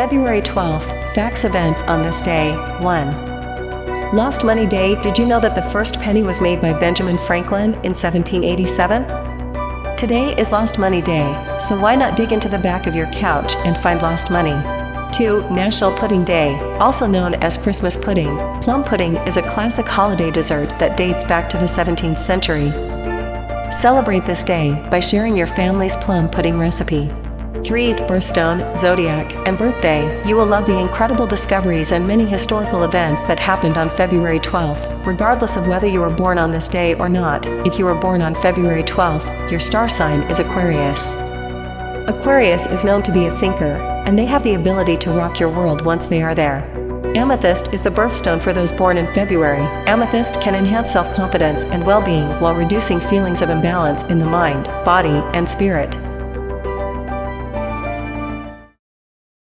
February 12th, facts events on this day, 1. Lost Money Day Did you know that the first penny was made by Benjamin Franklin in 1787? Today is Lost Money Day, so why not dig into the back of your couch and find lost money? 2. National Pudding Day, also known as Christmas pudding. Plum pudding is a classic holiday dessert that dates back to the 17th century. Celebrate this day by sharing your family's plum pudding recipe. 3. Birthstone, Zodiac, and Birthday. You will love the incredible discoveries and many historical events that happened on February 12th, regardless of whether you were born on this day or not. If you were born on February 12th, your star sign is Aquarius. Aquarius is known to be a thinker, and they have the ability to rock your world once they are there. Amethyst is the birthstone for those born in February. Amethyst can enhance self confidence and well being while reducing feelings of imbalance in the mind, body, and spirit.